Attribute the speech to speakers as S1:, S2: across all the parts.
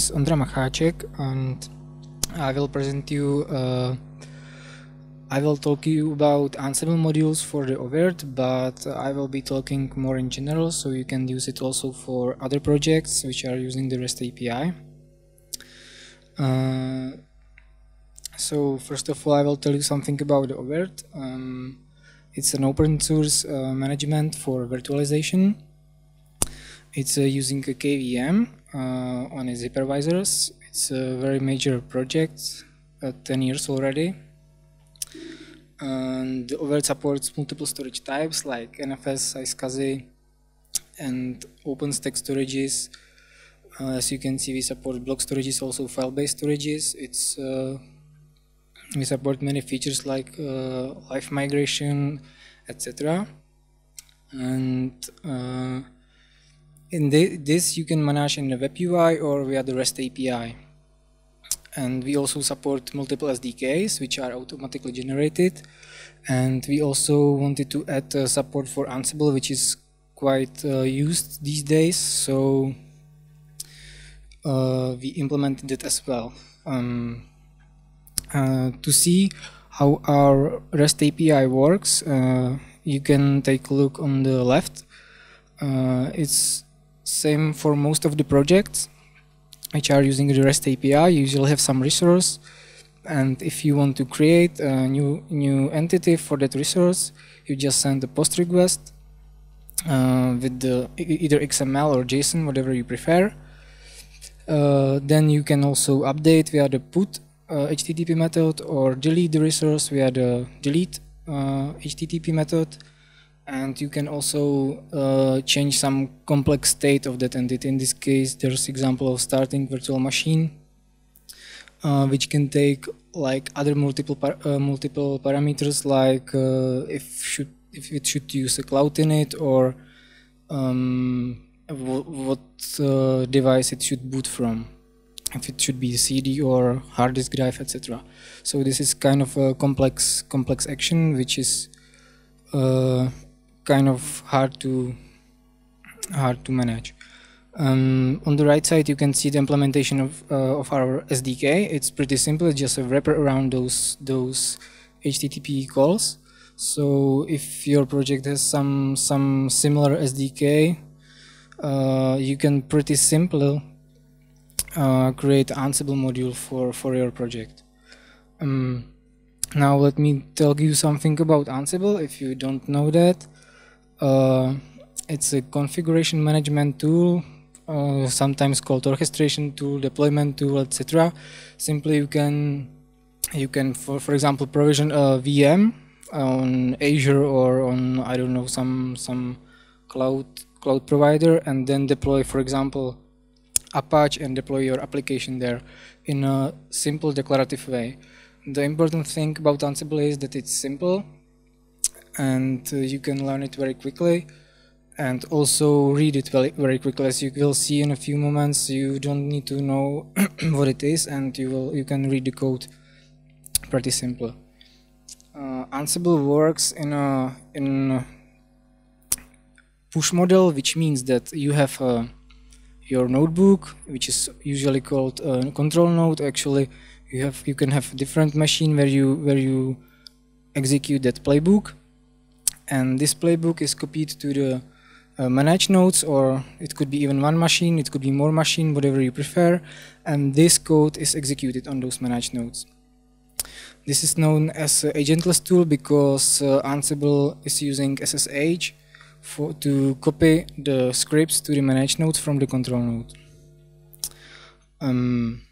S1: is Ondra Macháček and I will present you uh, I will talk you about Ansible modules for the oVirt, but I will be talking more in general so you can use it also for other projects which are using the REST API. Uh, so first of all I will tell you something about the oVirt. Um, it's an open source uh, management for virtualization. It's uh, using a KVM on its hypervisors. It's a very major project, uh, 10 years already. And oVirt supports multiple storage types like NFS, iSCSI, and OpenStack storages. Uh, as you can see, we support block storages, also file-based storages. It's uh, we support many features like uh, live migration, etc. And in this you can manage in the web UI or via the REST API. And we also support multiple SDKs which are automatically generated. And we also wanted to add uh, support for Ansible which is quite uh, used these days. So uh, we implemented it as well. Um, uh, to see how our REST API works, uh, you can take a look on the left. Uh, it's same for most of the projects which are using the REST API. You usually have some resource, and if you want to create a new new entity for that resource, you just send a post request uh, with the either XML or JSON, whatever you prefer. Uh, then you can also update via the put uh, HTTP method or delete the resource via the delete HTTP uh, method and you can also uh, change some complex state of that entity. In this case, there's example of starting virtual machine, uh, which can take like other multiple par uh, multiple parameters, like uh, if should if it should use a cloud-init or um, what uh, device it should boot from, if it should be CD or hard disk drive, etc. So this is kind of a complex complex action, which is uh, kind of hard to hard to manage. Um, on the right side, you can see the implementation of uh, of our SDK. It's pretty simple. It's just a wrapper around those those HTTP calls. So if your project has some some similar SDK, uh, you can pretty simple uh, create Ansible module for for your project. Um, now let me tell you something about Ansible if you don't know that. Uh, it's a configuration management tool, uh, sometimes called orchestration tool, deployment tool, etc. Simply you can you can for for example provision a VM on Azure or on I don't know some some cloud cloud provider and then deploy for example Apache and deploy your application there in a simple declarative way. The important thing about Ansible is that it's simple and uh, you can learn it very quickly and also read it very, very quickly. As you will see in a few moments you don't need to know what it is and you will you can read the code pretty simple. Uh, Ansible works in a in a push model which means that you have uh, your notebook which is usually called a control node. Actually you have you can have a different machine where you where you execute that playbook and this playbook is copied to the uh, manage nodes or it could be even one machine, it could be more machine, whatever you prefer, and this code is executed on those manage nodes. This is known as uh, agentless tool because uh, Ansible is using SSH for to copy the scripts to the manage nodes from the control node. Um,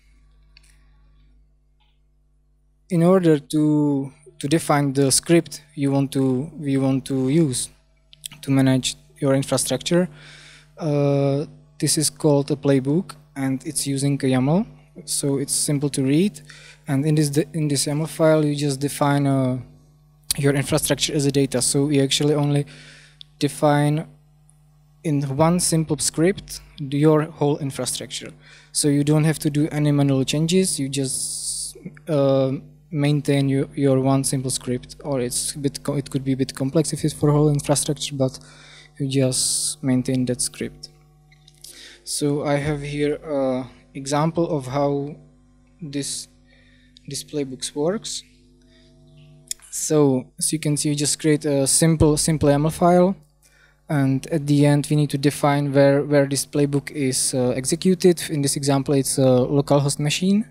S1: in order to to define the script you want to you want to use to manage your infrastructure. Uh, this is called a playbook, and it's using a YAML, so it's simple to read. And in this in this YAML file, you just define uh, your infrastructure as a data. So you actually only define in one simple script your whole infrastructure. So you don't have to do any manual changes. You just uh, maintain your, your one simple script or it's a bit it could be a bit complex if it's for whole infrastructure but you just maintain that script so I have here a example of how this this playbooks works. So as you can see, you just create a simple simple YAML file, and at the end we need to define where where this playbook is uh, executed. In this example, it's a localhost machine,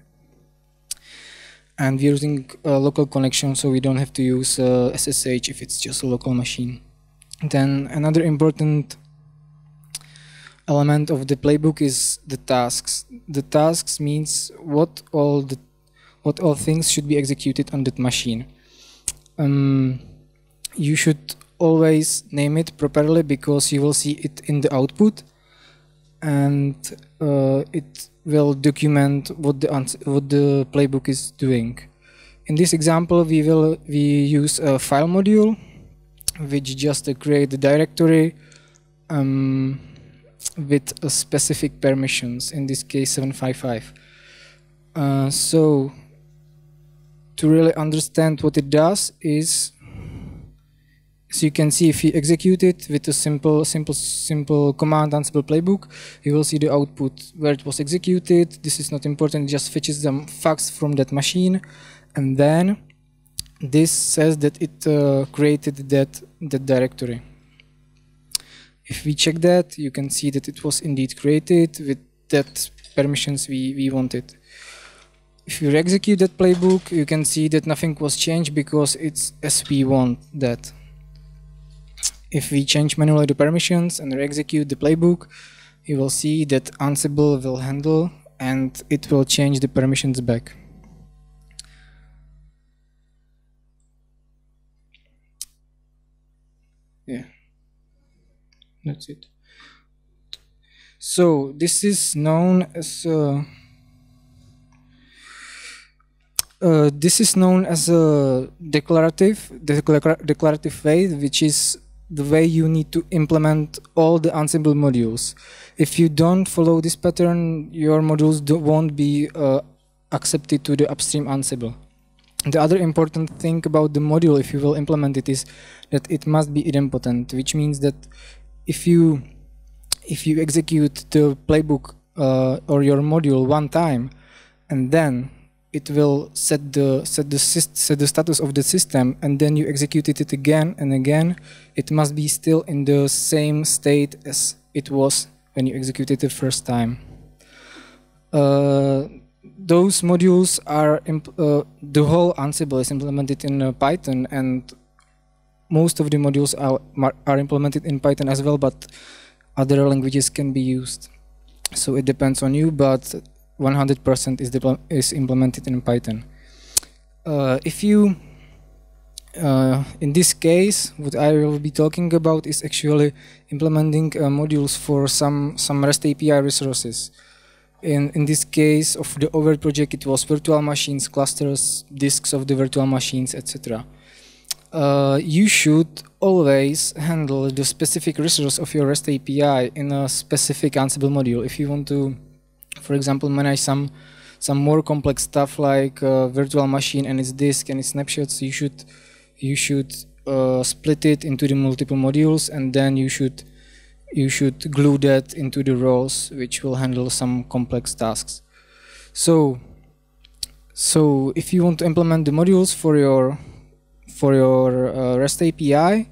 S1: and we're using a local connection, so we don't have to use uh, SSH if it's just a local machine. Then another important element of the playbook is the tasks. The tasks means what all the what all things should be executed on that machine. Um, you should always name it properly because you will see it in the output and uh, it will document what the what the playbook is doing. In this example, we will we use a file module which just create the directory um, with a specific permissions, in this case 755. Uh, so to really understand what it does is so you can see if you execute it with a simple simple simple command ansible playbook you will see the output where it was executed this is not important it just fetches the facts from that machine and then this says that it uh, created that that directory if we check that, you can see that it was indeed created with that permissions we, we wanted. If you execute that playbook, you can see that nothing was changed because it's as we want that. If we change manually the permissions and re-execute the playbook, you will see that Ansible will handle and it will change the permissions back. Yeah that's it so this is known as uh, uh, this is known as a declarative declarative way which is the way you need to implement all the Ansible modules. If you don't follow this pattern, your modules won't be uh, accepted to the upstream Ansible. The other important thing about the module, if you will implement it, is that it must be idempotent, which means that if you if you execute the playbook uh, or your module one time and then it will set the set the set the status of the system and then you execute it again and again it must be still in the same state as it was when you executed the first time uh, those modules are uh, the whole ansible is implemented in uh, python and most of the modules are, are implemented in Python as well, but other languages can be used. So it depends on you, but 100% is, is implemented in Python. Uh, if you, uh, in this case, what I will be talking about is actually implementing uh, modules for some, some REST API resources. In, in this case of the oVirt project, it was virtual machines, clusters, disks of the virtual machines, etc uh, you should always handle the specific resource of your REST API in a specific Ansible module. If you want to, for example, manage some some more complex stuff like uh, virtual machine and its disk and its snapshots, you should you should uh, split it into the multiple modules, and then you should you should glue that into the roles which will handle some complex tasks. So so if you want to implement the modules for your for your uh, REST API,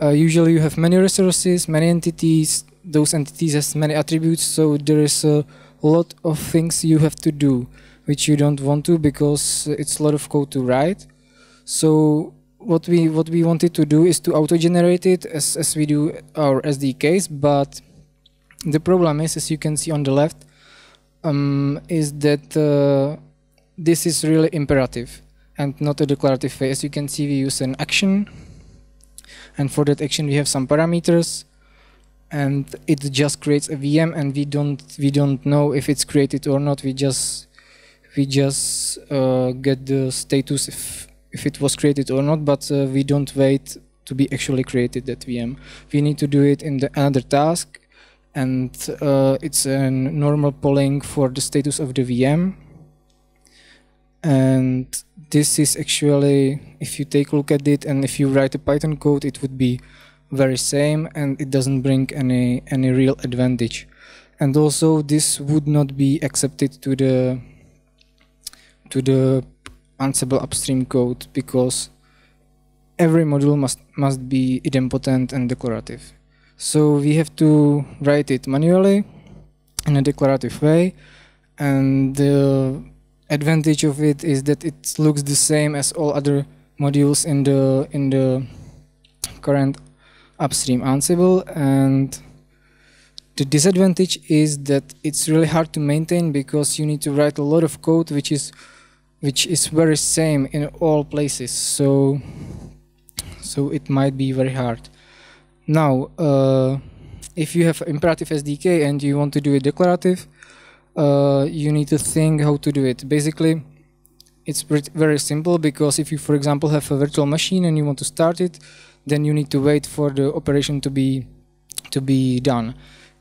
S1: uh, usually you have many resources, many entities, those entities has many attributes, so there is a lot of things you have to do, which you don't want to because it's a lot of code to write. So what we what we wanted to do is to auto-generate it as, as we do our SDKs, but the problem is, as you can see on the left, um, is that uh, this is really imperative and not a declarative phase. As you can see, we use an action, and for that action we have some parameters, and it just creates a VM, and we don't we don't know if it's created or not. We just we just uh, get the status if if it was created or not, but uh, we don't wait to be actually created that VM. We need to do it in the another task, and uh, it's a normal polling for the status of the VM and this is actually if you take a look at it and if you write a python code it would be very same and it doesn't bring any any real advantage and also this would not be accepted to the to the Ansible upstream code because every module must must be idempotent and declarative. So we have to write it manually in a declarative way, and the advantage of it is that it looks the same as all other modules in the in the current upstream Ansible and the disadvantage is that it's really hard to maintain because you need to write a lot of code which is which is very same in all places. So so it might be very hard. Now uh, if you have imperative SDK and you want to do it declarative uh, you need to think how to do it. Basically it's very simple because if you for example have a virtual machine and you want to start it then you need to wait for the operation to be to be done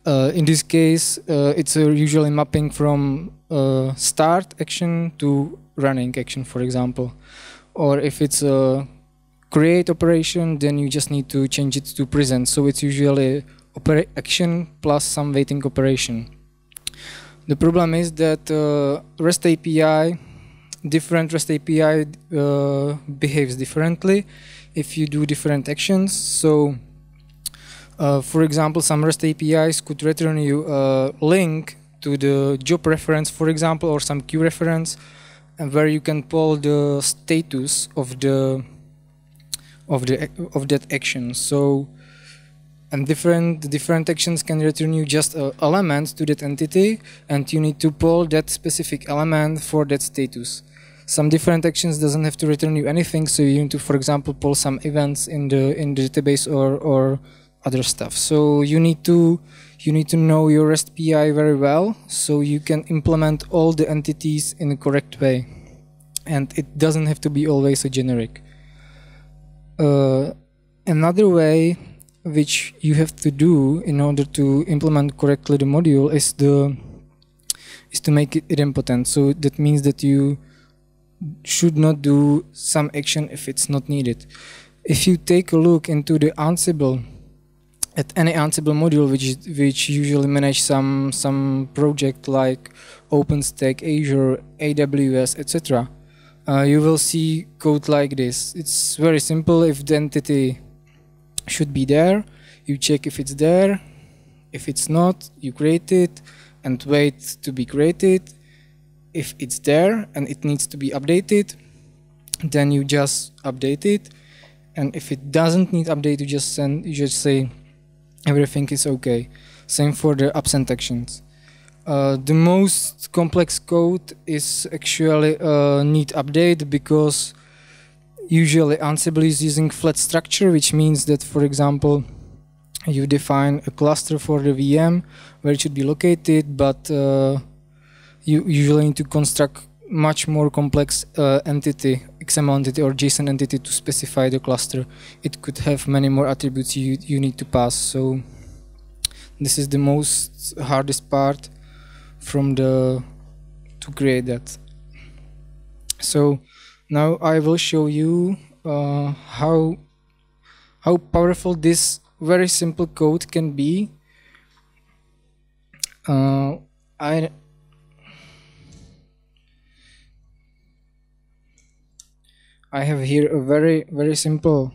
S1: uh, in this case uh, it's usually mapping from uh, start action to running action, for example. Or if it's a create operation, then you just need to change it to present. So it's usually action plus some waiting operation. The problem is that uh, REST API, different REST API uh, behaves differently if you do different actions. So, uh, for example, some REST APIs could return you a link to the job reference, for example, or some queue reference, and where you can pull the status of the of the of that action. So and different different actions can return you just an element to that entity and you need to pull that specific element for that status some different actions doesn't have to return you anything so you need to for example pull some events in the in the database or or other stuff so you need to you need to know your REST API very well so you can implement all the entities in the correct way. And it doesn't have to be always a generic. Uh, another way which you have to do in order to implement correctly the module is the is to make it idempotent. So that means that you should not do some action if it's not needed. If you take a look into the Ansible at any Ansible module which which usually manage some some project like OpenStack, Azure, AWS, etc. Uh, you will see code like this. It's very simple. If the entity should be there, you check if it's there. If it's not, you create it and wait to be created. If it's there and it needs to be updated, then you just update it. And if it doesn't need update, you just send. You just say everything is okay. Same for the absent actions. Uh, the most complex code is actually a neat update because usually Ansible is using flat structure, which means that, for example, you define a cluster for the VM where it should be located, but uh, you usually need to construct much more complex uh, entity, XML entity or JSON entity to specify the cluster. It could have many more attributes you, you need to pass. So this is the most hardest part from the to create that. So now I will show you uh, how how powerful this very simple code can be. Uh, I I have here a very very simple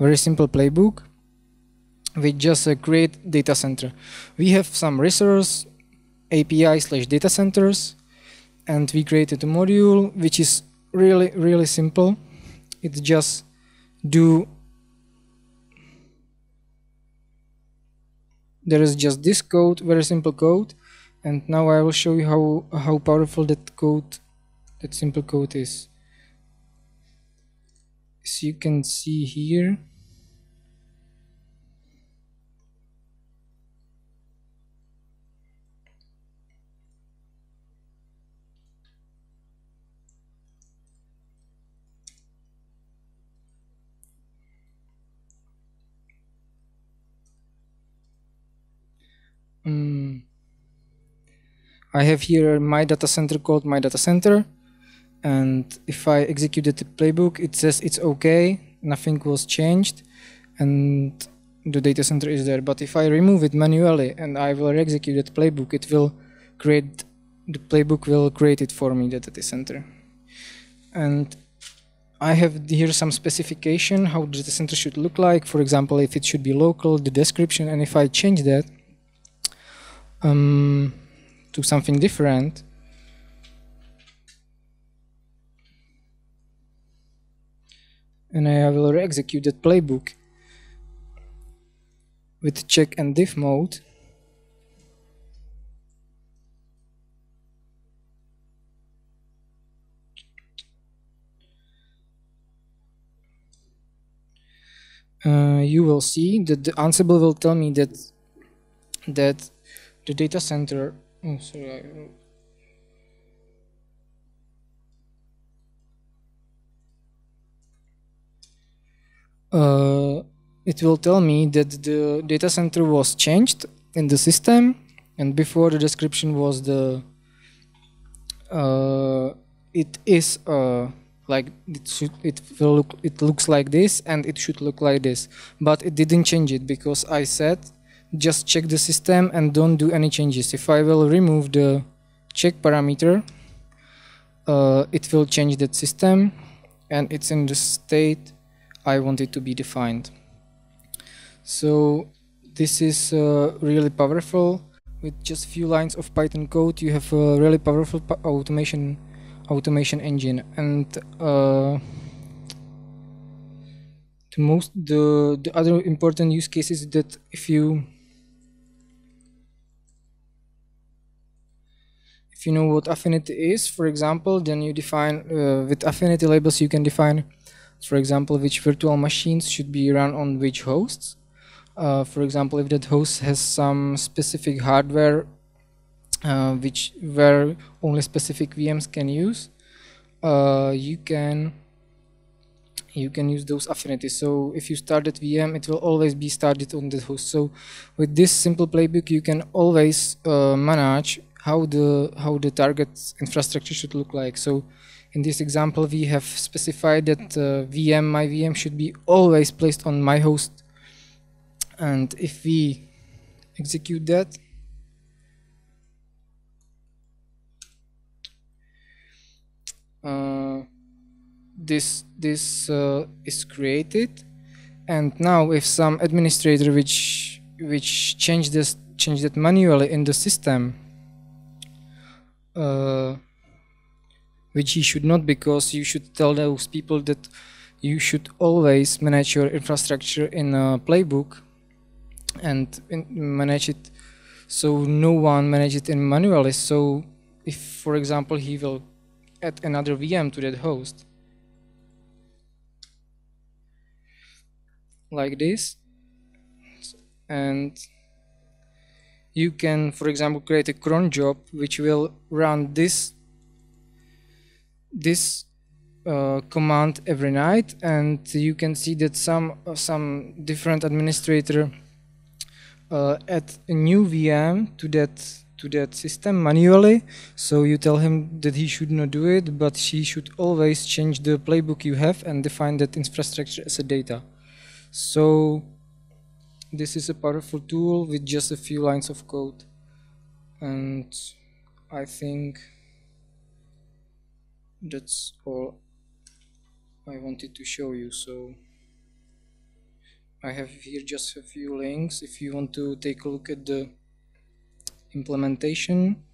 S1: very simple playbook with just a create data center. We have some resource API slash data centers and we created a module which is really really simple. It just do there is just this code, very simple code and now I will show you how how powerful that code that simple code is as you can see here. Um, I have here my data center called my data center and if I executed the playbook it says it's okay nothing was changed and the data center is there. But if I remove it manually and I will execute that playbook it will create the playbook will create it for me the data center. And I have here some specification how the data center should look like. For example if it should be local the description and if I change that um, to something different and I will re-execute that playbook with check and diff mode. Uh, you will see that the Ansible will tell me that that the data center oh sorry uh, it will tell me that the data center was changed in the system and before the description was the uh, it is uh, like it should it will look it looks like this and it should look like this. But it didn't change it because I said just check the system and don't do any changes. If I will remove the check parameter uh, it will change that system and it's in the state I want it to be defined. So this is uh, really powerful. With just few lines of Python code you have a really powerful automation automation engine. And uh, the most the the other important use case is that if you if you know what affinity is for example then you define uh, with affinity labels you can define for example which virtual machines should be run on which hosts. Uh, for example if that host has some specific hardware uh, which where only specific VMs can use uh, you can you can use those affinities. So if you start at VM it will always be started on that host. So with this simple playbook you can always uh, manage how the how the target infrastructure should look like. So in this example we have specified that uh, VM my VM should be always placed on my host. And if we execute that uh, this this uh, is created. And now if some administrator which which change this change that manually in the system uh, which he should not because you should tell those people that you should always manage your infrastructure in a playbook and manage it so no one manage it in manually. So if for example he will add another VM to that host like this and you can for example create a cron job which will run this this uh, command every night and you can see that some uh, some different administrator uh, add a new VM to that to that system manually. So you tell him that he should not do it but he should always change the playbook you have and define that infrastructure as a data. So this is a powerful tool with just a few lines of code. And I think that's all I wanted to show you so I have here just a few links. If you want to take a look at the implementation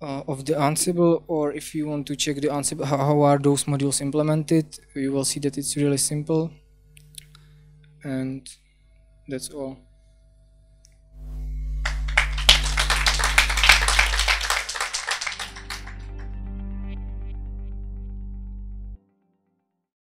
S1: uh, of the Ansible or if you want to check the Ansible how, how are those modules implemented you will see that it's really simple. And that's all